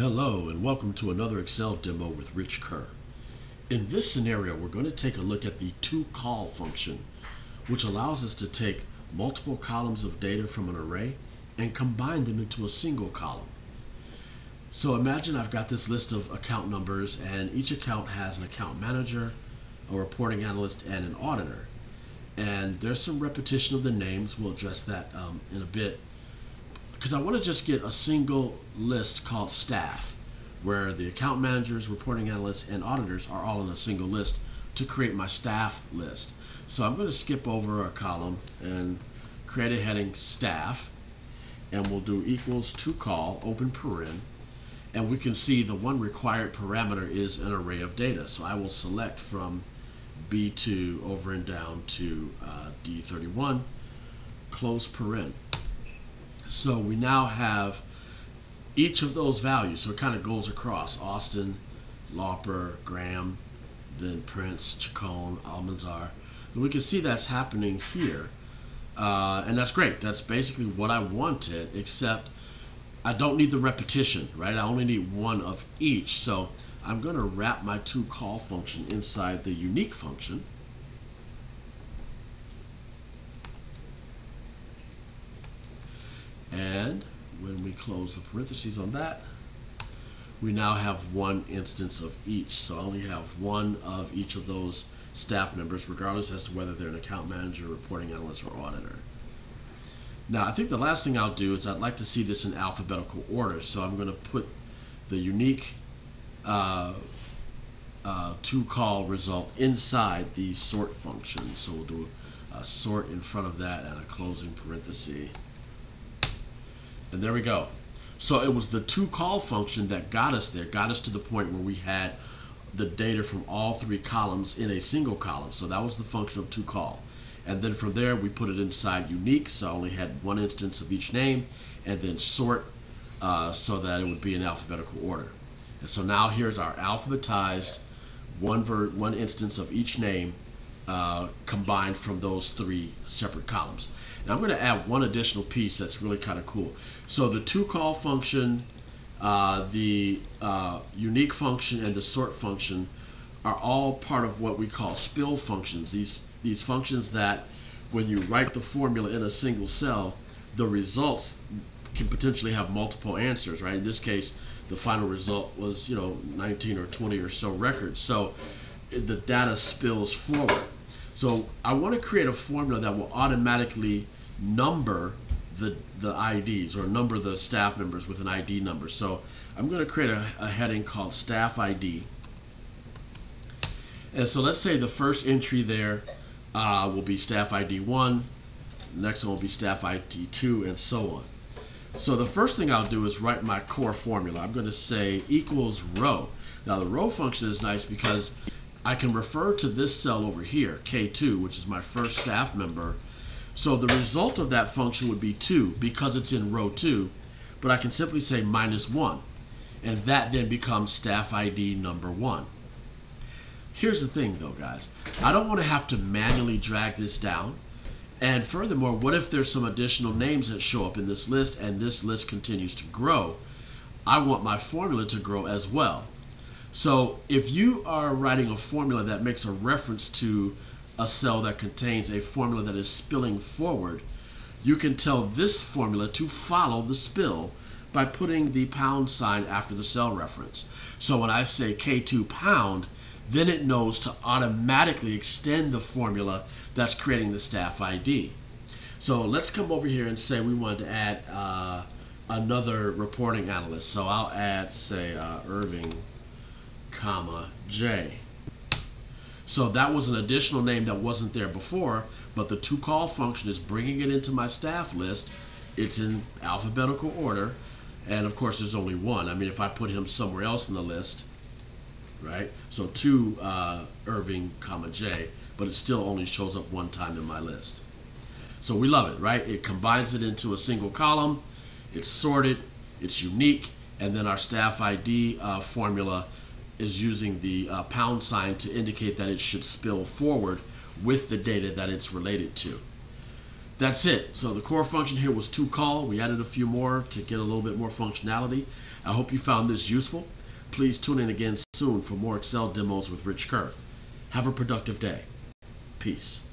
Hello and welcome to another Excel demo with Rich Kerr. In this scenario, we're going to take a look at the TOCOL function, which allows us to take multiple columns of data from an array and combine them into a single column. So imagine I've got this list of account numbers and each account has an account manager, a reporting analyst, and an auditor. And there's some repetition of the names, we'll address that um, in a bit because I want to just get a single list called staff where the account managers, reporting analysts, and auditors are all in a single list to create my staff list. So I'm going to skip over a column and create a heading staff and we'll do equals TOCOL, open paren and we can see the one required parameter is an array of data. So I will select from B2 over and down to uh, D31 close paren. So we now have each of those values. So it kind of goes across Austin, Lauper, Graham, then Prince, Chacon, Almanzar. And we can see that's happening here. Uh, and that's great. That's basically what I wanted, except I don't need the repetition, right? I only need one of each. So I'm going to wrap my TOCOL function inside the unique function. And when we close the parentheses on that, we now have one instance of each. So I only have one of each of those staff members, regardless as to whether they're an account manager, reporting analyst, or auditor. Now, I think the last thing I'll do is I'd like to see this in alphabetical order. So I'm going to put the unique uh, uh, TOCOL result inside the sort function. So we'll do a sort in front of that and a closing parenthesis. And there we go. So it was the TOCOL function that got us there, got us to the point where we had the data from all three columns in a single column. So that was the function of TOCOL. And then from there, we put it inside unique, so I only had one instance of each name, and then sort uh, so that it would be in alphabetical order. And so now here's our alphabetized one, ver one instance of each name uh, combined from those three separate columns. Now I'm going to add one additional piece that's really kind of cool. So the TOCOL function, uh, the uh, unique function, and the sort function are all part of what we call spill functions. These these functions that when you write the formula in a single cell, the results can potentially have multiple answers, right? In this case, the final result was, you know, 19 or 20 or so records. So the data spills forward. So I want to create a formula that will automatically number the, the IDs or number the staff members with an ID number. So I'm going to create a, a heading called staff ID. And so let's say the first entry there uh, will be staff ID 1, the next one will be staff ID 2, and so on. So the first thing I'll do is write my core formula. I'm going to say equals row. Now the row function is nice because I can refer to this cell over here, K2, which is my first staff member. So the result of that function would be 2 because it's in row 2, but I can simply say minus 1, and that then becomes staff ID number 1. Here's the thing though, guys. I don't want to have to manually drag this down. And furthermore, what if there's some additional names that show up in this list and this list continues to grow? I want my formula to grow as well. So if you are writing a formula that makes a reference to a cell that contains a formula that is spilling forward, you can tell this formula to follow the spill by putting the pound sign after the cell reference. So when I say K2 pound, then it knows to automatically extend the formula that's creating the staff ID. So let's come over here and say we want to add uh, another reporting analyst. So I'll add, say, uh, Irving comma J. So that was an additional name that wasn't there before, but the TOCOL function is bringing it into my staff list. It's in alphabetical order, and of course there's only one. I mean, if I put him somewhere else in the list, right? So two uh, Irving comma J, but it still only shows up one time in my list. So we love it, right? It combines it into a single column. It's sorted, it's unique, and then our staff ID uh, formula is using the uh, pound sign to indicate that it should spill forward with the data that it's related to. that's it. So the core function here was TOCOL. We added a few more to get a little bit more functionality. I hope you found this useful. Please tune in again soon for more Excel demos with Rich Kerr. Have a productive day. Peace.